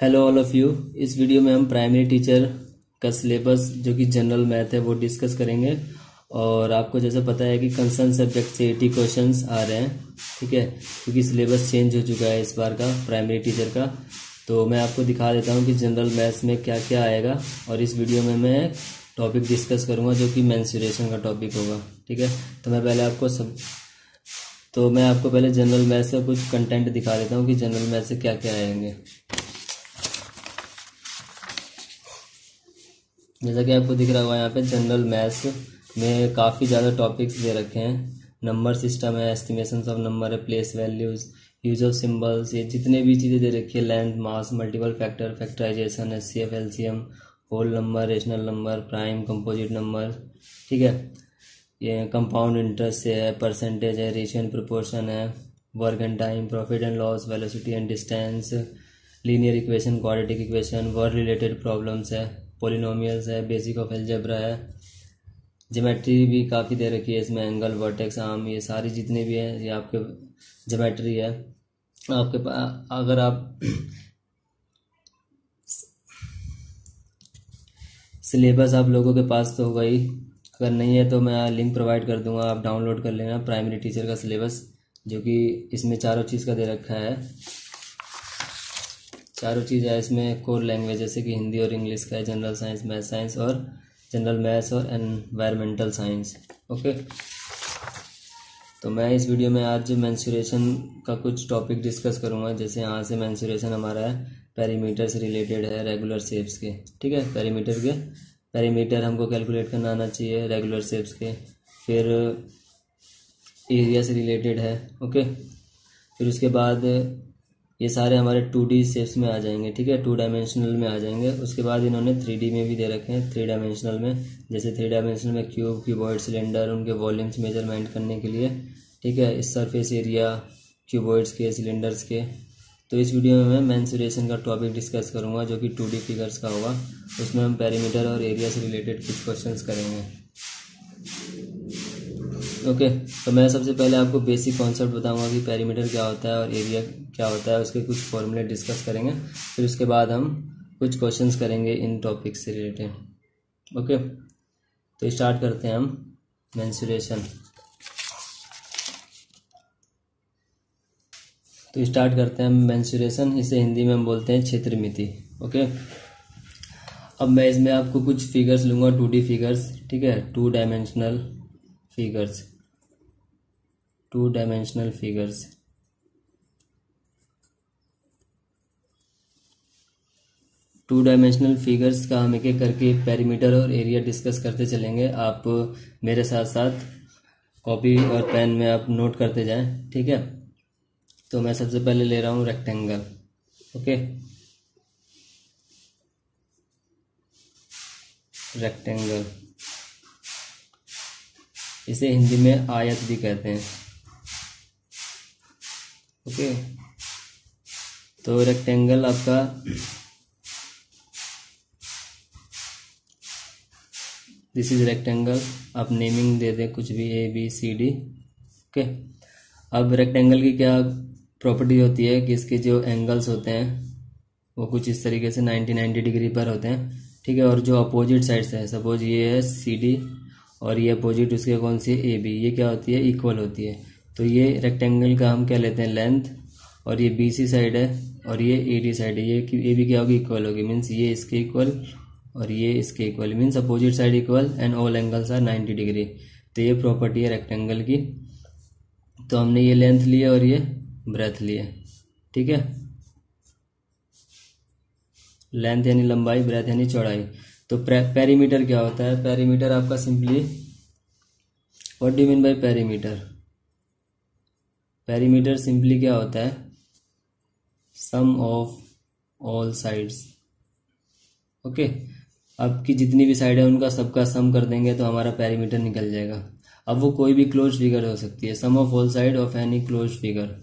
Hello all of you इस video में हम प्राइमरी टीचर का सिलेबस जो कि जनरल मैथ है, वो डिस्कस करेंगे। और आपको जैसे पता है कि कंसर्न सब्जेक्ट से एटी क्वेश्चंस आ रहे हैं, ठीक है? क्योंकि सिलेबस चेंज हो चुका है इस बार का प्राइमरी टीचर का। तो मैं आपको दिखा देता हूँ कि जनरल मैथ्स में क्या क्या आएगा। और इस वीडियो में मैं टॉपिक डिस्कस करूँगा, जो कि मैंसुरेशन का टॉपिक होगा, ठीक है? तो मैं पहले आपको सब तो मैं आपको पहले जनरल मैथ्स का कुछ कंटेंट दिखा देता हूँ कि जनरल मैथ्स से क्या क्या आएँगे। जैसा कि आपको दिख रहा होगा, यहाँ पे जनरल मैथ्स में काफ़ी ज़्यादा टॉपिक्स दे रखे हैं। नंबर सिस्टम है एस्टिमेशन ऑफ़ नंबर है place values use of symbols ये जितने भी चीज़ें दे रखी है length mass multiple factor factorization H C F L C M whole number rational number prime composite number ठीक है? ये कंपाउंड इंटरेस्ट से है परसेंटेज है रेशियो एंड प्रोपोर्शन है work and time profit and loss velocity and distance linear equation quadratic equation word related problems है। Polynomials है basic of algebra है। जोमेट्री भी काफ़ी दे रखी है इसमें एंगल वर्टेक्स आम ये सारी जितने भी हैं, ये आपके जोमेट्री है। आपके पास अगर आप सिलेबस आप लोगों के पास तो होगा ही। अगर नहीं है तो मैं लिंक प्रोवाइड कर दूँगा, आप डाउनलोड कर लेना प्राइमरी टीचर का सिलेबस जो कि इसमें चारों चीज़ का दे रखा है। चारों चीज़ है इसमें कोर लैंग्वेज जैसे कि हिंदी और इंग्लिश का है जनरल साइंस मैथ साइंस और जनरल मैथ्स और एनवायरमेंटल साइंस ओके तो मैं इस वीडियो में आज मैंसुरेशन का कुछ टॉपिक डिस्कस करूँगा, जैसे यहाँ से मैंसुरेशन हमारा है पैरीमीटर से रिलेटेड है रेगुलर शेप्स के, ठीक है? पैरीमीटर के पैरीमीटर हमको कैलकुलेट करना आना चाहिए रेगुलर शेप्स के, फिर एरिया से रिलेटेड है ओके फिर उसके बाद ये सारे हमारे टू डी शेप्स में आ जाएँगे, ठीक है? टू डायमेंशनल में आ जाएँगे। उसके बाद इन्होंने थ्री डी में भी दे रखे हैं थ्री डायमेंशनल में। जैसे थ्री डायमेंशनल में क्यूब क्यूबॉइड सिलेंडर उनके वॉल्यूम्स मेज़रमेंट करने के लिए, ठीक है? इस सरफेस एरिया क्यूबॉइड्स के सिलेंडर्स के। तो इस वीडियो में मैं मैंसुरेशन का टॉपिक डिस्कस करूँगा, जो कि टू डी फिगर्स का होगा। उसमें हम पेरीमीटर और एरिया से रिलेटेड कुछ क्वेश्चन करेंगे। ओके तो मैं सबसे पहले आपको बेसिक कॉन्सेप्ट बताऊँगा कि पेरीमीटर क्या होता है और एरिया क्या होता है, उसके कुछ फॉर्मूले डिस्कस करेंगे, फिर उसके बाद हम कुछ क्वेश्चंस करेंगे इन टॉपिक से रिलेटेड ओके तो स्टार्ट करते हैं हम मैंसुरेशन तो स्टार्ट करते हैं हम मैंसुरेशन इसे हिंदी में हम बोलते हैं क्षेत्र मिति ओके, अब मैं इसमें आपको कुछ फिगर्स लूँगा टू डी फिगर्स ठीक है two dimensional figures two dimensional figures two dimensional figures का हम एक एक करके पेरीमीटर और एरिया डिस्कस करते चलेंगे। आप मेरे साथ साथ कॉपी और पेन में आप नोट करते जाएँ, ठीक है? तो मैं सबसे पहले ले रहा हूँ रेक्टेंगल ओके रेक्टेंगल इसे हिंदी में आयत भी कहते हैं। ओके? तो रेक्टेंगल आपका दिस इज़ रेक्टेंगल आप नेमिंग दे दें कुछ भी A B C D okay? अब रेक्टेंगल की क्या प्रॉपर्टी होती है कि इसके जो एंगल्स होते हैं, वो कुछ इस तरीके से 90 90 डिग्री पर होते हैं, ठीक है? और जो अपोजिट साइड्स है सपोज़ ये है सी डी और ये अपोजिट उसके कौन सी ए बी ये क्या होती है? इक्वल होती है। तो ये रेक्टेंगल का हम क्या लेते हैं? लेंथ और ये बी सी साइड है और ये ए डी साइड है। ये ए बी क्या होगी? इक्वल होगी। मीन्स ये इसके इक्वल और ये इसके equal means opposite side equal and all angles are 90 degree तो ये प्रॉपर्टी है रेक्टेंगल की। तो हमने ये लेंथ लिया और ये ब्रेथ लिए ठीक है? लेंथ यानी लंबाई ब्रेथ यानी चौड़ाई। तो पेरीमीटर क्या होता है? पेरीमीटर आपका simply what do mean by perimeter perimeter simply क्या होता है? Sum of all sides okay आपकी जितनी भी साइड है, उनका सबका सम कर देंगे तो हमारा पेरीमीटर निकल जाएगा। अब वो कोई भी क्लोज फिगर हो सकती है। Sum of all side of any close figure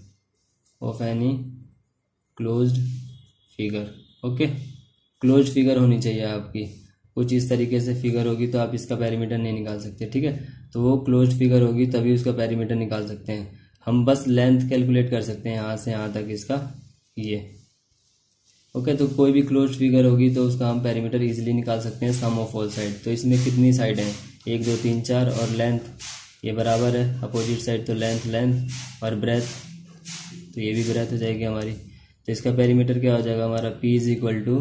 of any close figure okay close figure होनी चाहिए आपकी। कुछ इस तरीके से फिगर होगी तो आप इसका पैरीमीटर नहीं निकाल सकते, ठीक है? तो वो क्लोज फिगर होगी तभी उसका पैरीमीटर निकाल सकते हैं। हम बस लेंथ कैलकुलेट कर सकते हैं यहाँ से यहाँ तक इसका ये। ओके तो कोई भी क्लोज फिगर होगी तो उसका हम पेरीमीटर इजीली निकाल सकते हैं सम ऑफ़ ऑल साइड तो इसमें कितनी साइड हैं? एक, दो, तीन, चार और लेंथ ये बराबर है अपोजिट साइड तो लेंथ लेंथ और ब्रेथ तो ये भी ब्रेथ हो जाएगी हमारी। तो इसका पेरीमीटर क्या हो जाएगा? हमारा P is equal to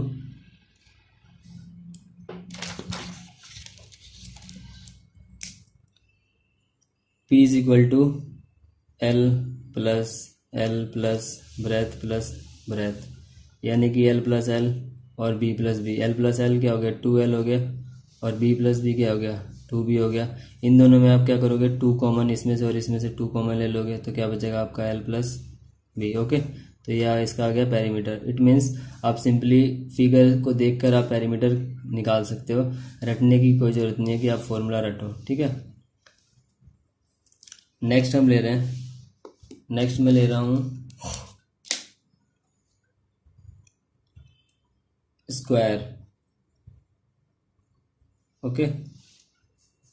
P is equal to L plus L plus breadth plus breadth यानी कि एल प्लस एल और B plus B L plus L क्या हो गया? टू एल हो गया और बी प्लस बी क्या हो गया? टू बी हो गया. इन दोनों में आप क्या करोगे? टू कॉमन इसमें से और इसमें से टू कॉमन ले लोगे तो क्या बचेगा आपका एल प्लस बी ओके तो यह इसका आ गया पैरीमीटर इट मीन्स आप सिंपली फिगर को देखकर आप पैरीमीटर निकाल सकते हो. रटने की कोई ज़रूरत नहीं है कि आप फॉर्मूला रटो, ठीक है? नेक्स्ट हम ले रहे हैं नेक्स्ट मैं ले रहा हूँ स्क्वायर ओके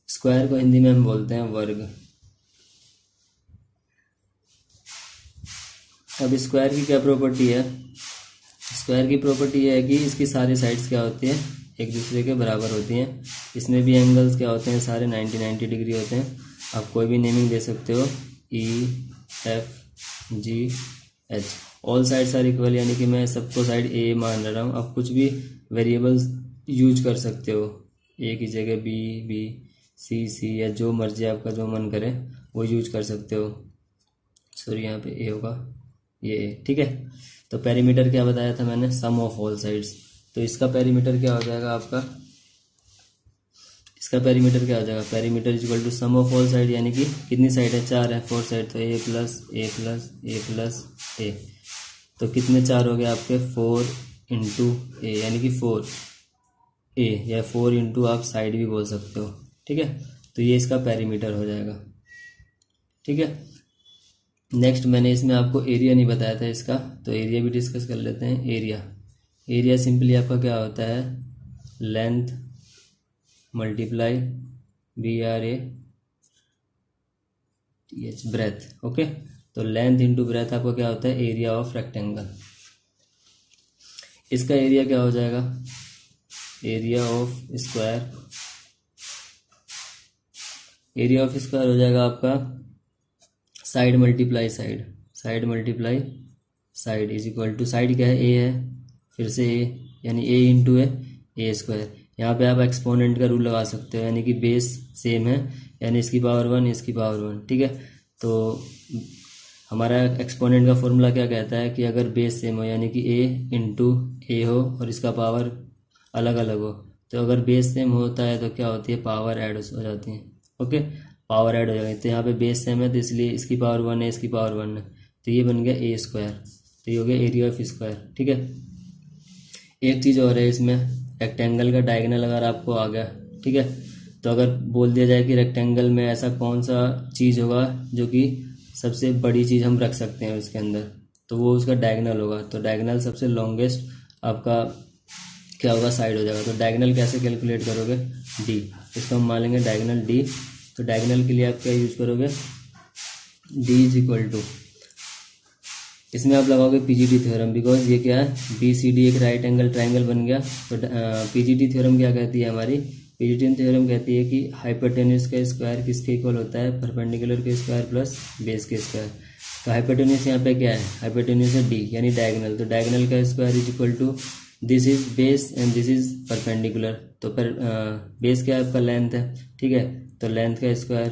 स्क्वायर को हिंदी में हम बोलते हैं वर्ग। अब स्क्वायर की क्या प्रॉपर्टी है? स्क्वायर की प्रॉपर्टी यह है कि इसकी सारी साइड्स क्या होती हैं? एक दूसरे के बराबर होती हैं। इसमें भी एंगल्स क्या होते हैं? सारे 90 90 डिग्री होते हैं। आप कोई भी नेमिंग दे सकते हो। E F G H all sides are equal यानी कि मैं सबको साइड ए मान रहा हूँ। आप कुछ भी वेरिएबल्स यूज़ कर सकते हो। ए की जगह बी बी सी सी या जो मर्ज़ी आपका जो मन करे, वो यूज़ कर सकते हो। सॉरी यहाँ पे ए होगा। ये ए ठीक है? तो पेरीमीटर क्या बताया था मैंने? सम ऑफ़ ऑल साइड्स तो इसका पेरीमीटर क्या हो जाएगा आपका? इसका पेरीमीटर क्या हो जाएगा? Perimeter equal to sum of all side यानी कि कितनी साइड है? चार है फोर साइड तो A plus A plus A plus A तो कितने चार हो गए आपके? फोर इंटू ए यानी कि फोर ए या फोर इंटू आप साइड भी बोल सकते हो। ठीक है? तो ये इसका पेरीमीटर हो जाएगा। ठीक है? नेक्स्ट मैंने इसमें आपको एरिया नहीं बताया था इसका तो एरिया भी डिस्कस कर लेते हैं। एरिया एरिया सिंपली आपका क्या होता है? Length multiply B R H breadth okay तो लेंथ इंटू ब्रेथ आपका क्या होता है? एरिया ऑफ़ रेक्टेंगल इसका एरिया क्या हो जाएगा? Area of square area of square हो जाएगा आपका side multiply side side multiply side is equal to side क्या है? ए है, फिर से ए यानी ए इंटू है ए स्क्वायर यहाँ पे आप एक्सपोनेंट का रूल लगा सकते हो, यानी कि बेस सेम है, यानी इसकी पावर वन इसकी पावर वन ठीक है? तो हमारा एक्सपोनेंट का फॉर्मूला क्या कहता है कि अगर बेस सेम हो, यानी कि ए इंटू ए हो और इसका पावर अलग अलग हो तो अगर बेस सेम होता है तो क्या होती है? पावर ऐड हो जाती है, ओके? पावर ऐड हो जाती है तो यहाँ पे बेस सेम है तो इसलिए इसकी पावर वन है, इसकी पावर वन है। तो ये बन गया ए स्क्वायर तो ये हो गया एरिया ऑफ़ स्क्वायर ठीक है? एक चीज़ और है इसमें रेक्टेंगल का डायगनल अगर आपको आ गया, ठीक है? तो अगर बोल दिया जाए कि रेक्टेंगल में ऐसा कौन सा चीज़ होगा जो कि सबसे बड़ी चीज़ हम रख सकते हैं उसके अंदर तो वो उसका डायगनल होगा। तो डायगनल सबसे लॉन्गेस्ट आपका क्या होगा? साइड हो जाएगा। तो डायगनल कैसे कैलकुलेट करोगे? डी इसको हम मान लेंगे डायगनल डी तो डायगनल के लिए आप क्या यूज़ करोगे? डी इज़ इक्वल टू इसमें आप लगाओगे पीजीटी थ्योरम बिकॉज़ ये क्या है? बी सी डी एक राइट एंगल ट्राइंगल बन गया। तो पीजीटी थ्योरम क्या कहती है हमारी? पीजीटी थ्योरम कहती है कि हाइपरटेनियस का स्क्वायर किसके इक्वल होता है? परपेंडिकुलर के स्क्वायर प्लस बेस के स्क्वायर तो हाइपरटेनियस यहाँ पे क्या है? हाइपरटेनियस है डी यानी डायगनल तो डायगनल का square is equal to this is base and this is perpendicular तो पर बेस क्या आपका लेंथ है। ठीक है? तो लेंथ का स्क्वायर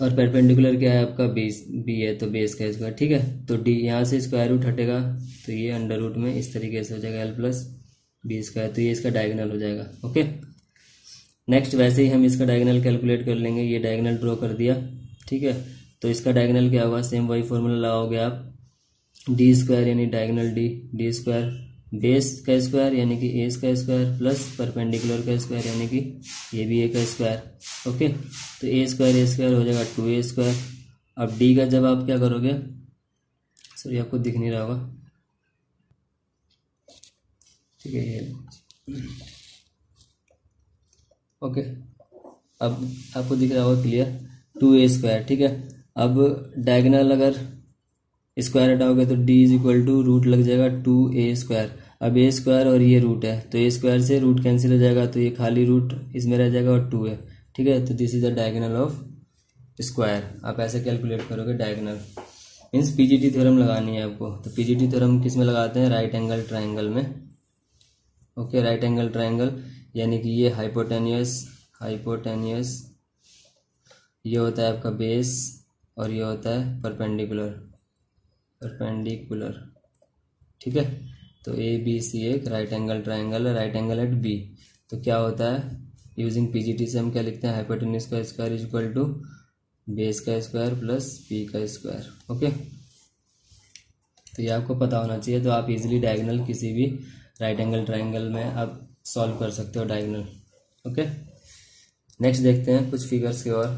और परपेंडिकुलर क्या है आपका? बेस बी है तो बेस का स्क्वायर ठीक है? तो डी यहाँ से स्क्वायर रूट हटेगा तो ये अंडर रूट में इस तरीके से हो जाएगा एल प्लस बी स्क्वायर तो ये इसका डायगनल हो जाएगा ओके नेक्स्ट वैसे ही हम इसका डायगनल कैलकुलेट कर लेंगे, ये डायगनल ड्रॉ कर दिया, ठीक है? तो इसका डायगनल क्या होगा? सेम वही फॉर्मूला लगाओगे आप डी स्क्वायर यानी diagonal D D square base का स्क्वायर यानी कि ए का स्क्वायर प्लस परपेंडिकुलर का स्क्वायर यानी कि ये भी ए का स्क्वायर, ओके? तो ए स्क्वायर ए स्क्वायर हो जाएगा टू ए स्क्वायर। अब डी का जब आप क्या करोगे? सॉरी, आपको दिख नहीं रहा होगा। ठीक है ओके, अब आपको दिख रहा होगा क्लियर। टू ए स्क्वायर, ठीक है? अब डायगनल अगर स्क्वायर हटाओगे तो D is equal to root लग जाएगा टू ए स्क्वायर अब ए स्क्वायर और ये रूट है तो ए स्क्वायर से रूट कैंसिल हो जाएगा तो ये खाली रूट इसमें रह जाएगा और टू है ठीक है? तो this is the diagonal of square आप ऐसे कैलकुलेट करोगे डायगनल मीन्स पीजीटी थ्योरम लगानी है आपको. तो पीजीटी थ्योरम किसमें लगाते हैं? राइट एंगल ट्राइंगल में. ओके राइट एंगल ट्राइंगल यानी कि ये हाइपोटेनियस हाइपोटेनियस ये होता है आपका बेस और ये होता है परपेंडिकुलर परपेंडिकुलर ठीक है? तो ए बी सी एक राइट एंगल ट्राइंगल है राइट एंगल एट बी तो क्या होता है? यूजिंग पीजीटी से हम क्या लिखते हैं? हाइपोटेनियस का square is equal to base का स्क्वायर प्लस पी का स्क्वायर ओके तो ये आपको पता होना चाहिए। तो आप इजीली डायगोनल किसी भी राइट एंगल ट्राइंगल में आप सॉल्व कर सकते हो डायगोनल ओके नेक्स्ट देखते हैं कुछ फिगर्स के और।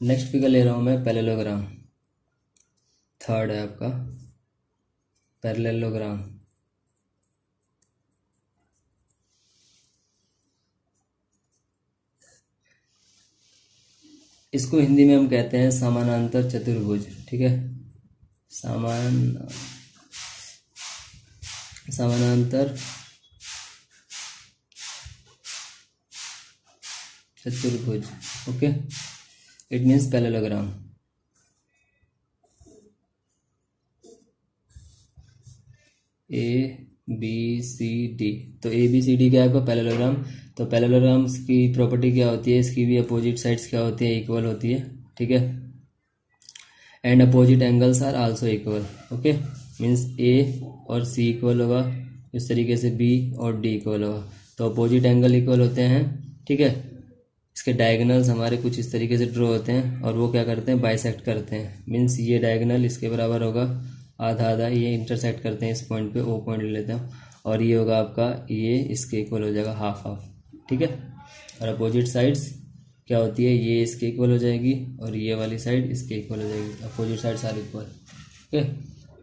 नेक्स्ट फिगर ले रहा हूँ मैं पैरेललोग्राम थर्ड है आपका. पैरेललोग्राम इसको हिंदी में हम कहते हैं समानांतर चतुर्भुज, ठीक है? समान, समानांतर चतुर्भुज, okay? It means parallelogram A B C D तो ए बी सी डी क्या है आपका? तो पैरेललोग्राम्स की प्रॉपर्टी क्या होती है? इसकी भी अपोजिट साइड्स क्या होती है? इक्वल होती है. ठीक है? And opposite angles are also equal okay means A और सी इक्वल होगा. इस तरीके से बी और डी इक्वल होगा. तो अपोजिट एंगल इक्वल होते हैं. ठीक है? इसके डायगनल्स हमारे कुछ इस तरीके से ड्रॉ होते हैं और वो क्या करते हैं? बाइसेक्ट करते हैं। मीन्स ये डायगनल इसके बराबर होगा। आधा आधा ये इंटरसेक्ट करते हैं इस पॉइंट पे ओ पॉइंट ले लेते हैं। और ये होगा आपका, ये इसके इक्वल हो जाएगा हाफ़ हाफ़ ठीक है? और अपोजिट साइड्स क्या होती है? ये इसके इक्वल हो जाएगी और ये वाली साइड इसके इक्वल हो जाएगी। अपोजिट साइड सारे इक्वल ठीक है?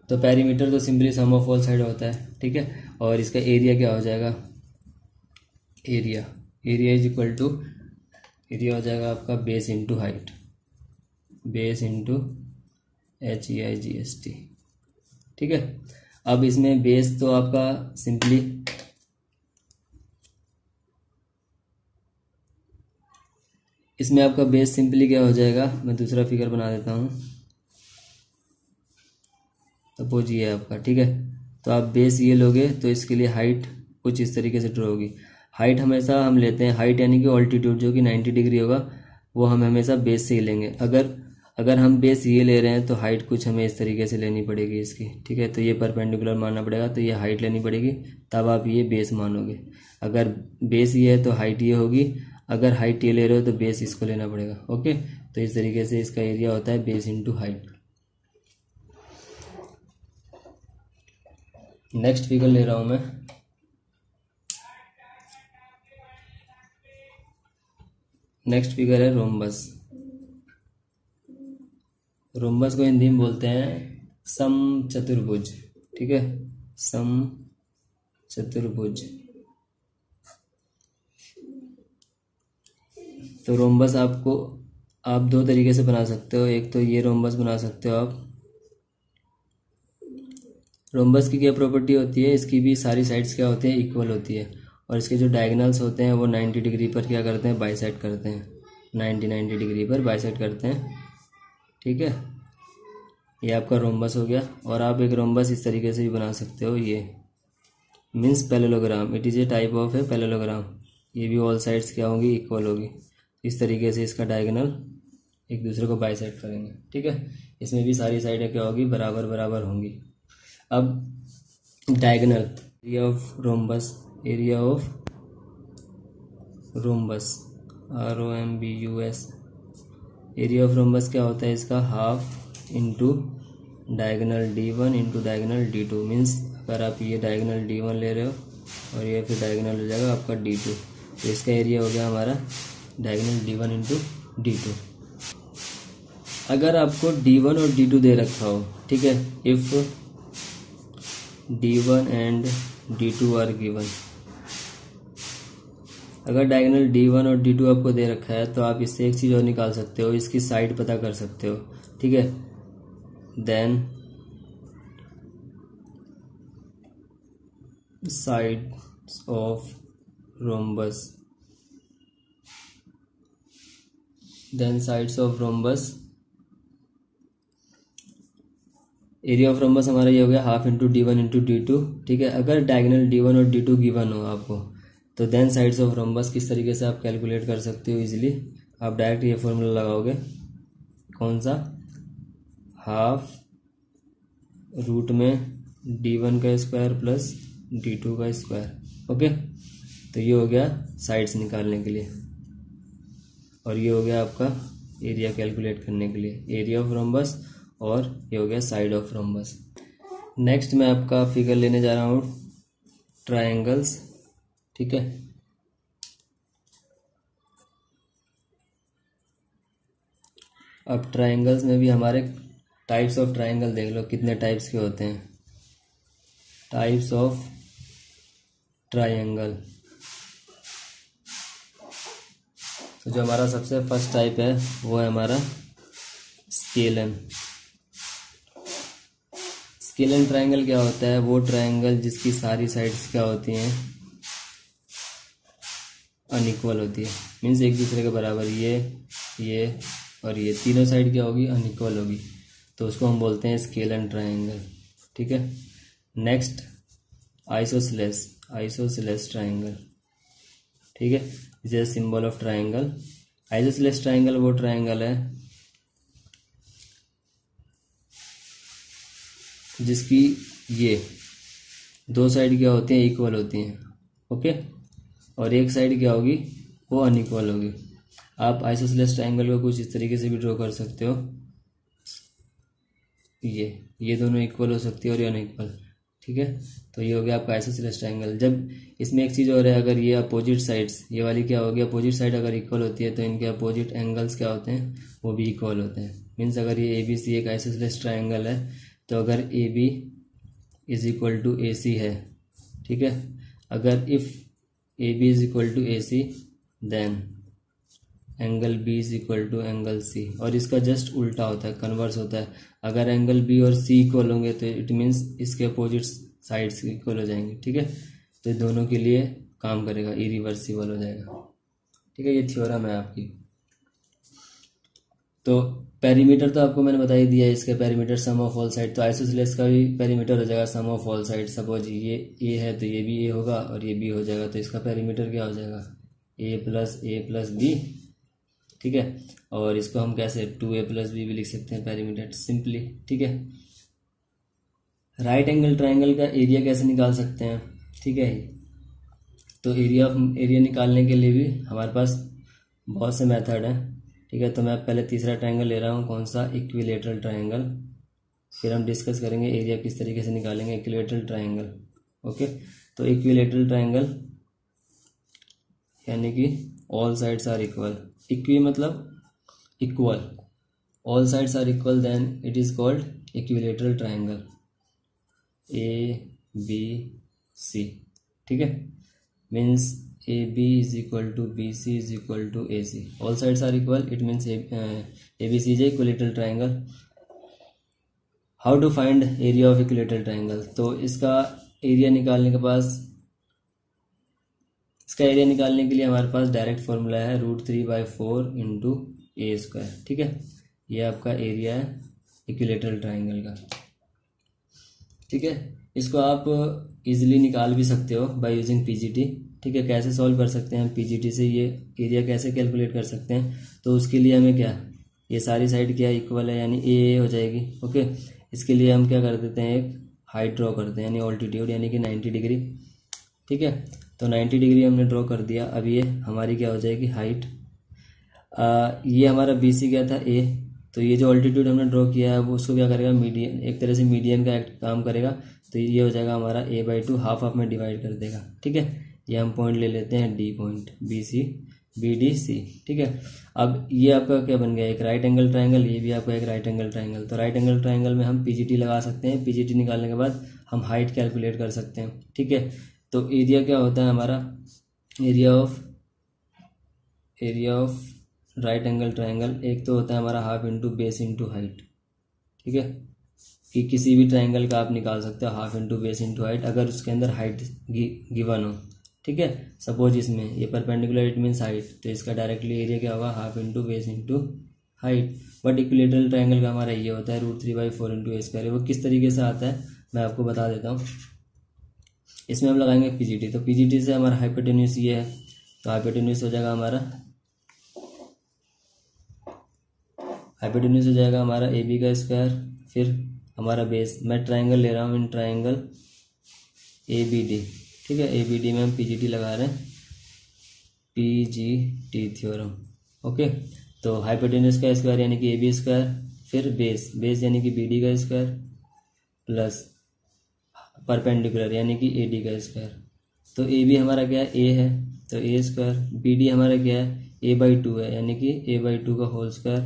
तो पैरीमीटर तो simply sum of all side होता है। ठीक है? और इसका एरिया क्या हो जाएगा? Area area is equal to area हो जाएगा आपका base into height base into H E I G S T ठीक है? अब इसमें बेस तो आपका सिंपली इसमें आपका बेस सिंपली क्या हो जाएगा? मैं दूसरा फिगर बना देता हूँ। सपोज़ ये आपका, ठीक है? तो आप बेस ये लोगे तो इसके लिए हाइट कुछ इस तरीके से ड्रॉ होगी। हाइट हमेशा हम लेते हैं हाइट यानी कि ऑल्टीट्यूड जो कि 90 डिग्री होगा, वो हम हमेशा बेस से ही लेंगे। अगर अगर हम बेस ये ले रहे हैं तो हाइट कुछ हमें इस तरीके से लेनी पड़ेगी इसकी, ठीक है? तो ये परपेंडिकुलर मानना पड़ेगा तो ये हाइट लेनी पड़ेगी, तब आप ये बेस मानोगे। अगर बेस ये है तो हाइट ये होगी, अगर हाइट ये ले रहे हो तो बेस इसको लेना पड़ेगा, ओके? तो इस तरीके से इसका एरिया होता है base into height next figure ले रहा हूँ मैं। नेक्स्ट फिगर है रोमबस रोमबस को हिंदी में बोलते हैं सम चतुर्भुज, ठीक है? सम चतुर्भुज. तो रोमबस आपको, आप दो तरीके से बना सकते हो. एक तो ये रोमबस बना सकते हो आप. रोमबस की क्या प्रॉपर्टी होती है? इसकी भी सारी साइड्स क्या होती हैं? इक्वल होती है. और इसके जो डायगनल्स होते हैं, वो 90 डिग्री पर क्या करते हैं? बाइसेट करते हैं। 90 90 डिग्री पर बाइसेट करते हैं। ठीक है? ये आपका रोमबस हो गया। और आप एक रोमबस इस तरीके से भी बना सकते हो, ये। Means parallelogram it is a type of a parallelogram ये भी ऑल साइड्स क्या होगी? इक्वल होगी। इस तरीके से इसका डायगनल एक दूसरे को बाइसेट करेंगे। ठीक है? इसमें भी सारी साइडें क्या होगी? बराबर बराबर होंगी। अब diagonal of rhombus area of rhombus R O M B U S area of rhombus क्या होता है? इसका half into diagonal D one into diagonal D two means अगर आप ये डायगनल डी वन ले रहे हो और ये फिर डायगनल हो जाएगा आपका डी टू तो इसका एरिया हो गया हमारा diagonal D one into D two अगर आपको डी वन और डी टू दे रखा हो, ठीक है? If D one and D two are given अगर डायगोनल डी वन और डी टू आपको दे रखा है तो आप इससे एक चीज़ और निकाल सकते हो, इसकी साइड पता कर सकते हो, ठीक है? Then side of rhombus then sides of rhombus area of rhombus हमारा ये हो गया half into D one into D two ठीक है? अगर डायगनल डी वन और डी टू गिवन हो आपको तो देन साइड्स ऑफ़ रोम्बस किस तरीके से आप कैलकुलेट कर सकते हो इजीली आप डायरेक्ट ये फॉर्मूला लगाओगे। कौन सा? हाफ़ रूट में डी वन का स्क्वायर प्लस डी टू का स्क्वायर ओके तो ये हो गया साइड्स निकालने के लिए। और ये हो गया आपका एरिया कैलकुलेट करने के लिए। एरिया ऑफ़ रोम्बस और ये हो गया साइड ऑफ़ रोम्बस नेक्स्ट मैं आपका फिगर लेने जा रहा हूँ। ट्रायंगल्स ठीक है? अब ट्रायंगल्स में भी हमारे टाइप्स ऑफ़ ट्रायंगल देख लो, कितने टाइप्स के होते हैं। टाइप्स ऑफ़ ट्रायंगल तो जो हमारा सबसे फ़र्स्ट टाइप है, वो है हमारा स्केलन स्केलन ट्रायंगल क्या होता है? वो ट्रायंगल जिसकी सारी साइड्स क्या होती हैं? अनइक्वल होती है। मीन्स एक दूसरे के बराबर ये ये और ये। तीनों साइड क्या होगी? अनइक्वल होगी। तो उसको हम बोलते हैं स्केलन ट्राइंगल ठीक है? नेक्स्ट आइसोसलेस आइसोसलेस ट्राइंगल ठीक है? Is a symbol of triangle isosceles triangle वो ट्राइंगल है, जिसकी ये दो साइड क्या होती हैं? इक्वल होती हैं। ओके और एक साइड क्या होगी? वो अनइक्वल होगी। आप आइसोसलेस ट्राइंगल को कुछ इस तरीके से भी ड्रॉ कर सकते हो। ये ये दोनों इक्वल हो सकती है और ये अनइक्वल ठीक है? तो ये हो गया आपका आइसोसलेस ट्राइंगल जब इसमें एक चीज़ और है, अगर ये अपोजिट साइड्स ये वाली क्या होगी? अपोजिट साइड अगर इक्वल होती है तो इनके अपोजिट एंगल्स क्या होते हैं? वो भी इक्वल होते हैं। मीन्स अगर ये ए बी सी एक आइसोसलेस ट्राइंगल है तो अगर A B is equal to A C है, ठीक है? अगर if A B is equal to A C then angle B is equal to angle C और इसका जस्ट उल्टा होता है कन्वर्स होता है। अगर एंगल बी और सी इक्वल होंगे तो इट मीन्स इसके अपोजिट साइड्स इक्वल हो जाएँगे, ठीक है? तो दोनों के लिए काम करेगा इरिवर्सिबल हो जाएगा। ठीक है, ये थ्योरम है आपकी। तो पेरीमीटर तो आपको मैंने बता ही दिया इसके perimeter sum of all side तो आइसोसलेस का भी पेरीमीटर हो जाएगा sum of all side suppose ये ए है तो ये भी ए होगा और ये बी हो जाएगा तो इसका पेरीमीटर क्या हो जाएगा? A plus A plus B ठीक है? और इसको हम कैसे टू ए प्लस बी भी लिख सकते हैं पेरीमीटर सिंपली ठीक है? राइट एंगल ट्राइंगल का एरिया कैसे निकाल सकते हैं? ठीक है? तो एरिया एरिया निकालने के लिए भी हमारे पास बहुत से मेथड हैं। ठीक है तो मैं पहले तीसरा ट्रायंगल ले रहा हूँ, कौन सा? इक्विलेटरल ट्रायंगल फिर हम डिस्कस करेंगे एरिया किस तरीके से निकालेंगे इक्विलेटरल ट्रायंगल ओके तो इक्विलेटरल ट्रायंगल यानी कि all sides are equal equi मतलब equal all sides are equal then it is called equilateral triangle A B C ठीक है? Means A B is equal to B C is equal to A C all sides are equal it means A B C is equilateral triangle how to find area of equilateral triangle तो इसका area निकालने के पास, इसका area निकालने के लिए हमारे पास डायरेक्ट फॉर्मूला है root three by four into A square ठीक है? ये आपका एरिया है इक्वलेटरल ट्राइंगल का। ठीक है? इसको आप इजीली निकाल भी सकते हो बाय यूजिंग पीजीटी ठीक है कैसे सॉल्व कर सकते हैं हम पीजीटी से ये एरिया कैसे कैलकुलेट कर सकते हैं? तो उसके लिए हमें क्या? ये सारी साइड क्या इक्वल है? यानी ए ए हो जाएगी ओके इसके लिए हम क्या कर देते हैं? एक हाइट ड्रॉ करते हैं यानी ऑल्टीट्यूड यानी कि नाइन्टी डिग्री ठीक है? तो नाइन्टी डिग्री हमने ड्रॉ कर दिया। अब ये हमारी क्या हो जाएगी? हाइट आ, ये हमारा बी सी क्या था? ए तो ये जो ऑल्टीट्यूड हमने ड्रॉ किया है वो उसको क्या करेगा? मीडियन एक तरह से मीडियन का एक्ट काम करेगा। तो ये हो जाएगा हमारा A by two half half में डिवाइड कर देगा ठीक है? ये हम पॉइंट ले लेते हैं D point B C B D C ठीक है? अब ये आपका क्या बन गया? एक राइट एंगल ट्राइंगल ये भी आपका एक राइट एंगल ट्राइंगल तो राइट एंगल ट्राइंगल में हम पीजीटी लगा सकते हैं। पीजीटी निकालने के बाद हम हाइट कैलकुलेट कर सकते हैं, ठीक है? तो एरिया क्या होता है हमारा? Area of area of right angle triangle एक तो होता है हमारा half into base into height ठीक है? कि किसी भी ट्राइंगल का आप निकाल सकते हो half into base into height अगर उसके अंदर हाइट गिवन हो। ठीक है? सपोज़ इसमें ये परपेंडिकुलर इट मीन्स हाइट तो इसका डायरेक्टली एरिया क्या होगा? Half into base into height but equilateral triangle का हमारा ये होता है root three by four into A square वो किस तरीके से आता है? मैं आपको बता देता हूँ। इसमें हम लगाएँगे पीजीटी तो पीजीटी से हमारा हाइपोटेन्यूस ये है तो हाइपोटेन्यूस हो जाएगा हमारा हाइपोटेन्यूस हो जाएगा हमारा ए बी का स्क्वायर फिर हमारा बेस मैं ट्राइंगल ले रहा हूँ in triangle A B D ठीक है ए बी डी में हम पी जी टी लगा रहे हैं। P G T theorem okay तो हाइपोटेन्यूस का स्क्वायर यानी कि ए बी स्क्वायर फिर बेस बेस यानी कि बी डी का स्क्वायर प्लस परपेंडिकुलर यानी कि ए डी का स्क्वायर तो ए बी हमारा क्या है? ए है। तो ए स्क्वायर बी डी हमारा क्या है? ए बाई टू है, यानी कि ए बाई टू का whole square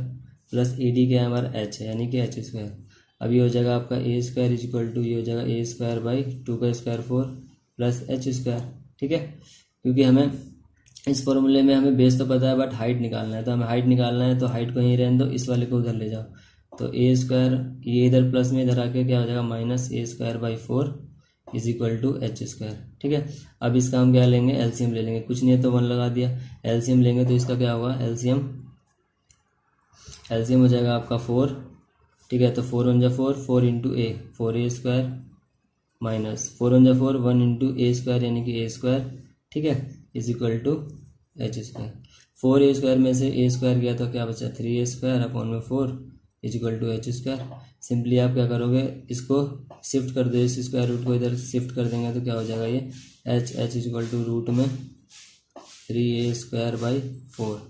plus A D क्या है? हमारा एच है, यानी कि एच स्क्वायर ये हो जाएगा आपका A square is equal to ये हो जाएगा ए स्क्वायर बाई टू का square four plus H square ठीक है? क्योंकि हमें इस फॉर्मूले में हमें बेस तो पता है बट हाइट निकालना है। तो हमें हाइट निकालना है तो हाइट को यहीं रहने दो, इस वाले को उधर ले जाओ। तो ए स्क्वायर ये इधर प्लस में इधर आके क्या हो जाएगा? Minus A square by four is equal to H square ठीक है? अब इसका हम क्या लेंगे? एलसीएम ले लेंगे। कुछ नहीं है तो वन लगा दिया। एलसीएम लेंगे तो इसका क्या होगा? एलसीएम एलसीएम हो जाएगा आपका फोर ठीक है? तो फोर वन जा four four into A four A square minus four one जा four one into A square यानी कि ए स्क्वायर ठीक है? Is equal to H square four A square में से ए स्क्वायर गया तो क्या बचा? थ्री ए स्क्वायर अपॉन में four is equal to H square simply आप क्या करोगे? इसको शिफ्ट कर दो, इस स्क्वायर रूट को इधर शिफ्ट कर देंगे तो क्या हो जाएगा ये? H H is equal to root में three A square by four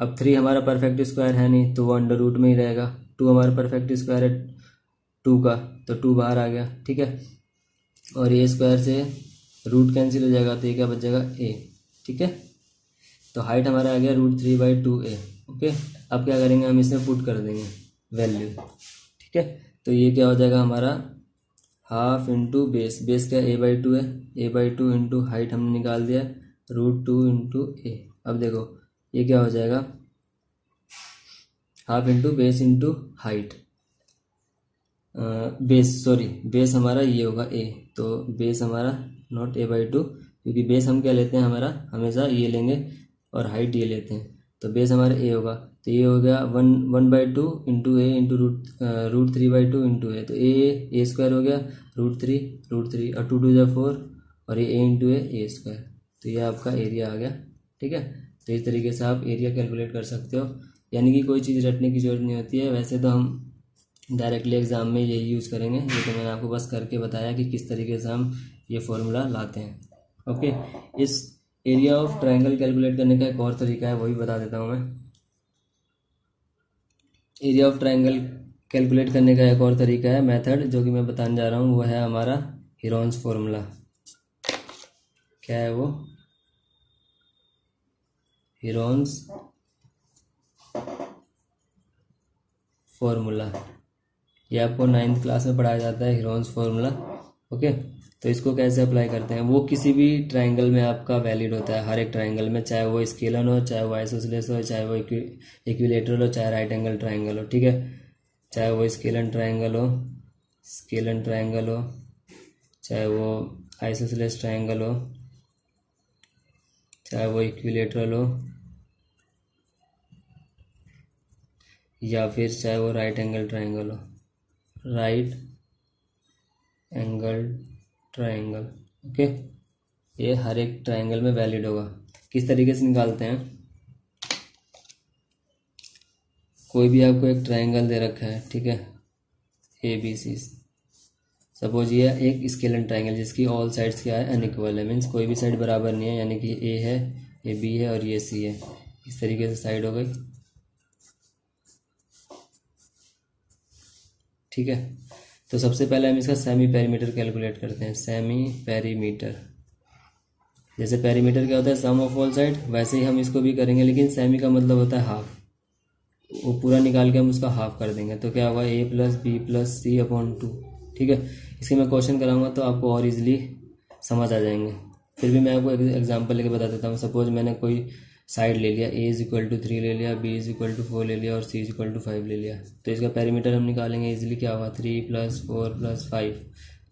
अब थ्री हमारा परफेक्ट स्क्वायर है नहीं तो वो अंडर रूट में ही रहेगा. टू हमारा परफेक्ट स्क्वायर है टू का तो टू बाहर आ गया, ठीक है? और ए स्क्वायर से रूट कैंसिल हो जाएगा तो ये क्या बच जाएगा? ए ठीक है? तो हाइट हमारा आ गया root three by two A okay अब क्या करेंगे, हम इसमें पुट कर देंगे वैल्यू ठीक है? तो ये क्या हो जाएगा हमारा? हाफ़ इंटू बेस बेस क्या ए बाई टू है? A by two into height हमने निकाल दिया रूट टू इंटू ए अब देखो, ये क्या हो जाएगा? Half into base into height base sorry base हमारा ये होगा ए तो बेस हमारा नॉट ए बाई टू क्योंकि बेस हम क्या लेते हैं, हमारा हमेशा ये लेंगे और हाइट ये लेते हैं तो बेस हमारा ए होगा तो ये हो गया one one by two into A into root root three by two into A तो ए ए स्क्वायर हो गया रूट थ्री रूट थ्री और टू टू जो फोर और ये ए इंटू ए ए स्क्वायर तो ये आपका एरिया आ गया, ठीक है? तो इस तरीके से आप एरिया कैलकुलेट कर सकते हो, यानी कि कोई चीज़ रटने की ज़रूरत नहीं होती है, वैसे तो हम डायरेक्टली एग्ज़ाम में यही यूज़ करेंगे। ये तो मैंने आपको बस करके बताया कि किस तरीके से हम ये फॉर्मूला लाते हैं। ओके इस एरिया ऑफ़ ट्राइंगल कैलकुलेट करने का एक और तरीका है, वही बता देता हूँ मैं। एरिया ऑफ़ ट्राइंगल कैलकुलेट करने का एक और तरीका है मेथड जो कि मैं बताने जा रहा हूँ, वो है हमारा हिरोन्स फॉर्मूला क्या है वो? हिरोन्स फॉर्मूला ये आपको नाइन्थ क्लास में पढ़ाया जाता है हिरोन्स फॉर्मूला ओके तो इसको कैसे अप्लाई करते हैं? वो किसी भी ट्राइंगल में आपका वैलिड होता है, हर एक ट्राइंगल में, चाहे वो स्केलन हो, चाहे वो आइसोसलेस हो, चाहे वो इक्विलेटरल हो, चाहे राइट एंगल ट्राइंगल हो, ठीक है? चाहे वो स्केलन ट्राइंगल हो स्केलन ट्राइंगल हो, चाहे वो आइसोसलेस ट्राइंगल हो, चाहे वो इक्विलेटरल हो, या फिर चाहे वो राइट एंगल ट्राइंगल हो। Right angle triangle okay? ये हर एक ट्राइंगल में वैलिड होगा। किस तरीके से निकालते हैं? कोई भी आपको एक ट्राइंगल दे रखा है, ठीक है? ए बी सी सपोज़ ये एक स्केलन ट्राइंगल जिसकी ऑल साइड्स क्या है? अनइक्वल है। मीन्स कोई भी साइड बराबर नहीं है, यानी कि ए है, ये बी है और ये सी है। इस तरीके से साइड हो गई। ठीक है? तो सबसे पहले हम इसका सेमी पेरीमीटर कैलकुलेट करते हैं। सेमी पेरीमीटर जैसे पेरीमीटर क्या होता है? सम ऑफ़ ऑल साइड वैसे ही हम इसको भी करेंगे, लेकिन सेमी का मतलब होता है हाफ़ वो पूरा निकाल के हम उसका हाफ़ कर देंगे। तो क्या होगा? A plus B plus C upon two ठीक है? इसके मैं क्वेश्चन कराऊँगा तो आपको और इजीली समझ आ जाएँगे। फिर भी मैं आपको एग्जांपल लेके बता देता हूँ। सपोज़ मैंने कोई साइड ले लिया A is equal to three ले लिया B is equal to four ले लिया और C is equal to five ले लिया। तो इसका पेरीमीटर हम निकालेंगे इजिली क्या होगा three plus four plus five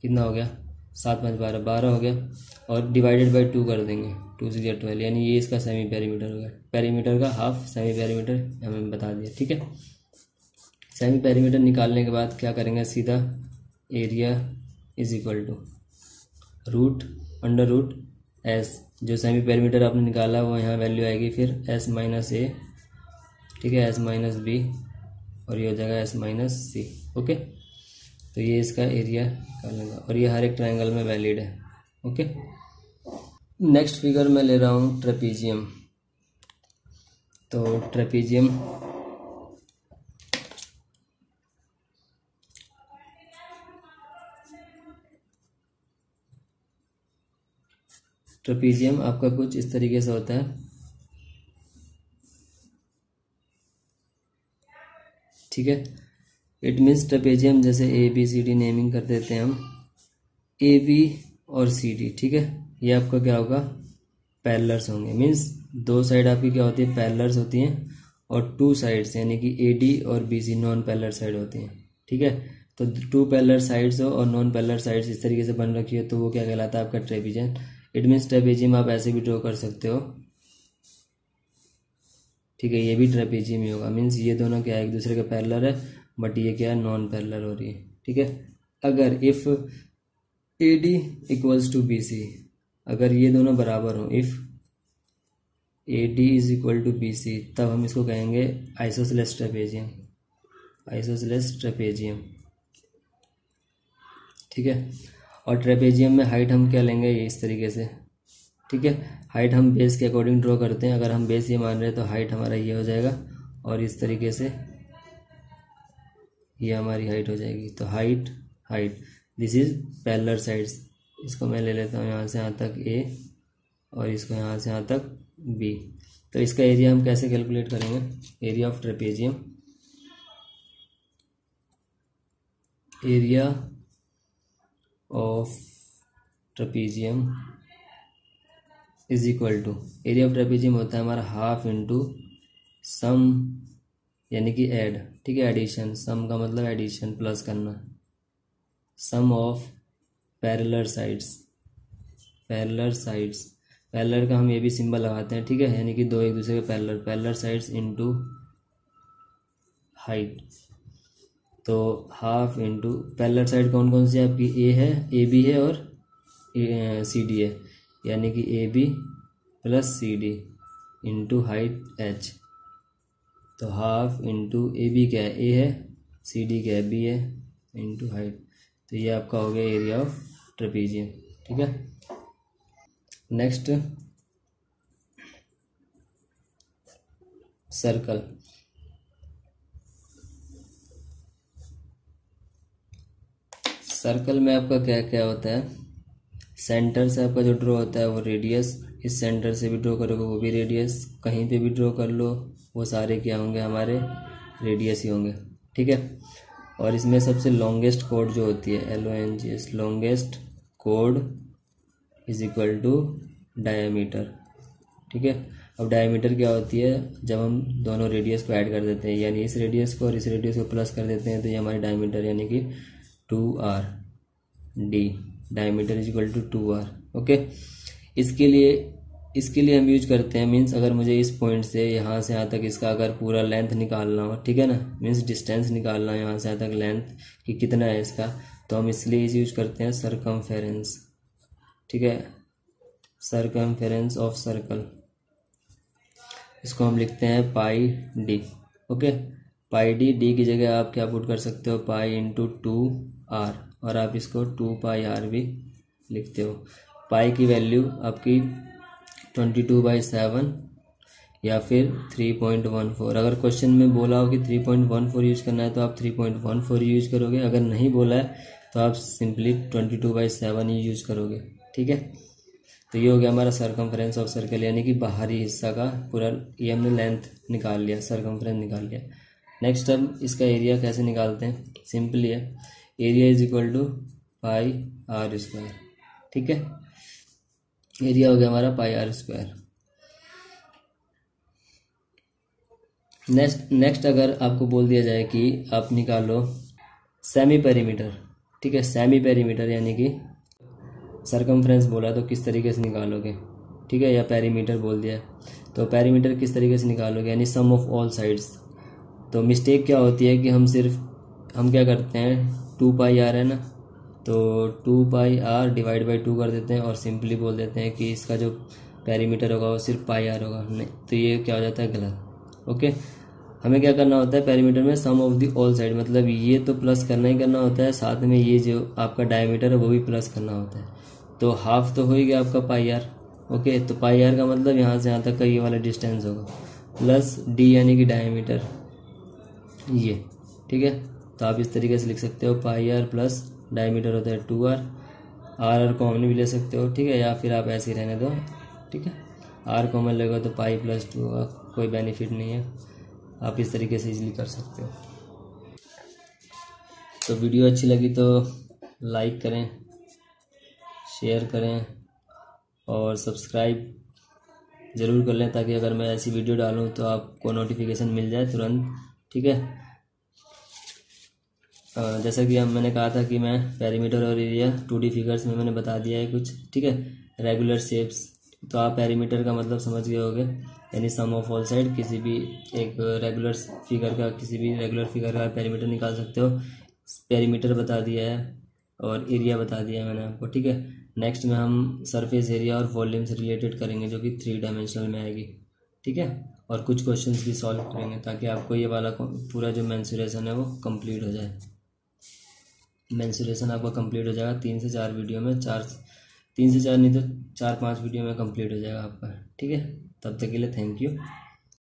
कितना हो गया? सात पाँच बारह। बारह हो गया और डिवाइडेड बाई टू कर देंगे। टू सिक्स ट्वेल्व यानी ये इसका सेमी पेरीमीटर हो गया। पेरीमीटर का हाफ़ सेमी पेरीमीटर हमें बता दिया, ठीक है? सेमी पेरीमीटर निकालने के बाद क्या करेंगे? सीधा area is equal to root under root S जो सेमी पैरामीटर आपने निकाला, वो यहाँ वैल्यू आएगी फिर एस माइनस ए ठीक है? एस माइनस बी और ये हो जाएगा एस माइनस सी ओके तो ये इसका एरिया निकालेंगे और ये हर एक ट्राइंगल में वैलिड है ओके नेक्स्ट फिगर मैं ले रहा हूँ ट्रेपीजियम तो ट्रेपीजियम ट्रपीजियम आपका कुछ इस तरीके से होता है। ठीक है? इट मीन्स ट्रपेजियम जैसे A B C D naming कर देते हैं हम। ए बी और सी डी ठीक है? ये आपका क्या होगा? पैरलर्स होंगे। मीन्स दो साइड आपकी क्या होती है? पैरलर्स होती हैं और टू साइड्स यानी कि ए डी और B C non parallel side होती हैं। ठीक है? तो टू पैरलर साइड्स हो और नॉन पैरलर साइड्स इस तरीके से बन रखी है तो वो क्या कहलाता है? आपका ट्रेपिजन इट मीन्स ट्रेपेजियम आप ऐसे भी ड्रॉ कर सकते हो। ठीक है, ये भी ट्रेपेजियम ही होगा। मीन्स ये दोनों क्या है, एक दूसरे के पैरलर है बट ये क्या है नॉन पैरलर हो रही है। ठीक है? अगर if A D equals to B C अगर ये दोनों बराबर हों if A D is equal to B C तब हम इसको कहेंगे आइसोसलेस ट्रेपेजियम आइसोसलेस ट्रेपेजियम ठीक है? और ट्रेपेजियम में हाइट हम क्या लेंगे इस तरीके से? ठीक है? हाइट हम बेस के अकॉर्डिंग ड्रॉ करते हैं। अगर हम बेस ये मान रहे हैं तो हाइट हमारा ये हो जाएगा और इस तरीके से ये हमारी हाइट हो जाएगी। तो height height this is parallel sides इसको मैं ले लेता हूँ यहाँ से यहाँ तक ए और इसको यहाँ से यहाँ तक बी तो इसका एरिया हम कैसे कैलकुलेट करेंगे? Area of trapezium area of trapezium is equal to area of trapezium होता है हमारा हाफ़ इंटू सम यानी कि ऐड ठीक है एडिशन सम का मतलब एडिशन प्लस करना। Sum of parallel sides parallel sides parallel का हम ये भी सिंबल लगाते हैं, ठीक है, यानी कि दो एक दूसरे के parallel parallel sides into height तो हाफ़ इंटू पैरेलर साइड कौन कौन सी है आपकी ए है? ए बी है और सी डी है। यानी कि A B plus C D into height H तो हाफ़ इंटू ए बी क्या है? ए है सी डी क्या है? बी है इंटू हाइट तो ये आपका हो गया एरिया ऑफ़ ट्रेपीजियम ठीक है? नेक्स्ट सर्कल सर्कल में आपका क्या क्या होता है? सेंटर से आपका जो ड्रॉ होता है वो रेडियस इस सेंटर से भी ड्रॉ करोगे वो भी रेडियस कहीं पे भी ड्रॉ कर लो, वो सारे क्या होंगे हमारे? रेडियस ही होंगे, ठीक है? और इसमें सबसे लॉन्गेस्ट कोड जो होती है L O N G S longest code is equal to diameter ठीक है? अब डायमीटर क्या होती है? जब हम दोनों रेडियस को ऐड कर देते हैं, यानी इस रेडियस को और इस रेडियस को प्लस कर देते हैं तो ये हमारी डायमीटर यानी कि two R D diameter is equal to two R okay इसके लिए इसके लिए हम यूज़ करते हैं मीन्स अगर मुझे इस पॉइंट से यहाँ से यहाँ तक इसका अगर पूरा लेंथ निकालना हो, ठीक है ना? मीन्स डिस्टेंस निकालना हो, यहाँ से यहाँ तक लेंथ कि कितना है इसका? तो हम इसलिए इस यूज़ करते हैं सरकमफेरेंस ठीक है? सरकमफेरेंस ऑफ़ सर्कल इसको हम लिखते हैं pi D okay pi D D की जगह आप क्या पुट कर सकते हो? पाई इंटू टू आर, और आप इसको टू पाई आर भी लिखते हो। पाई की वैल्यू आपकी ट्वेंटी टू बाई सेवन या फिर थ्री पॉइंट वन फोर। अगर क्वेश्चन में बोला हो कि three point one four use करना है तो आप three point one four use करोगे। अगर नहीं बोला है तो आप simply twenty two by seven he use करोगे। ठीक है? तो ये हो गया हमारा सरकमफ्रेंस ऑफ़ सर्कल यानी कि बाहरी हिस्सा का पूरा ये हमने लेंथ निकाल लिया सरकमफ्रेंस निकाल लिया। नेक्स्ट अब इसका एरिया कैसे निकालते हैं? सिंपली है। Area is equal to pi R square ठीक है? एरिया हो गया हमारा pi R square next next अगर आपको बोल दिया जाए कि आप निकालो सेमी पेरीमीटर ठीक है? सेमी पेरीमीटर यानी कि सरकमफ्रेंस बोला तो किस तरीके से निकालोगे? ठीक है? या पेरीमीटर बोल दिया। तो पेरीमीटर किस तरीके से निकालोगे? यानी सम ऑफ़ ऑल साइड्स तो मिस्टेक क्या होती है कि हम सिर्फ़, हम क्या करते हैं? टू पाई आर है ना तो two pi R divide by two कर देते हैं और सिंपली बोल देते हैं कि इसका जो पैरीमीटर होगा वो सिर्फ़ पाई आर होगा। नहीं तो ये क्या हो जाता है गलत। ओके? हमें क्या करना होता है पैरीमीटर में? Sum of the all side मतलब ये तो प्लस करना ही करना होता है, साथ में ये जो आपका डायमीटर है वो भी प्लस करना होता है। तो हाफ़ तो हो ही गया आपका पाई आर। ओके? तो पाई आर का मतलब यहाँ से यहाँ तक का ये वाला डिस्टेंस होगा। प्लस डी यानी कि डायमीटर, ये। ठीक है? तो आप इस तरीके से लिख सकते हो, पाई आर प्लस डायमीटर होता है two R R R common भी ले सकते हो, ठीक है, या फिर आप ऐसे ही रहने दो, ठीक है। आर कॉमन लगेगा तो पाई प्लस टू का कोई बेनिफिट नहीं है, आप इस तरीके से इजीली कर सकते हो। तो वीडियो अच्छी लगी तो लाइक करें शेयर करें, और सब्सक्राइब ज़रूर कर लें, ताकि अगर मैं ऐसी वीडियो डालूँ तो आपको नोटिफिकेशन मिल जाए तुरंत, ठीक है। जैसा कि हम मैंने कहा था कि मैं पैरीमीटर और एरिया टू डी फिगर्स में मैंने बता दिया है कुछ, ठीक है? रेगुलर शेप्स तो आप पैरीमीटर का मतलब समझ गए होगे। यानी सम ऑफ़ ऑल साइड किसी भी एक रेगुलर फिगर का, किसी भी रेगुलर फिगर का पैरीमीटर निकाल सकते हो। पैरीमीटर बता दिया है और एरिया बता दिया है मैंने आपको, ठीक है? नेक्स्ट में हम सरफेस एरिया और वॉल्यूम से रिलेटेड करेंगे, जो कि थ्री डायमेंशनल में आएगी, ठीक है? और कुछ क्वेश्चंस भी सॉल्व करेंगे, ताकि आपको ये वाला पूरा जो मैंसुरेशन है वो कंप्लीट हो जाए। मैंसुरेशन आपका कंप्लीट हो जाएगा, तीन से चार वीडियो में, चार तीन से चार नहीं तो चार पाँच वीडियो में कंप्लीट हो जाएगा आपका, ठीक है? तब तक के लिए थैंक यू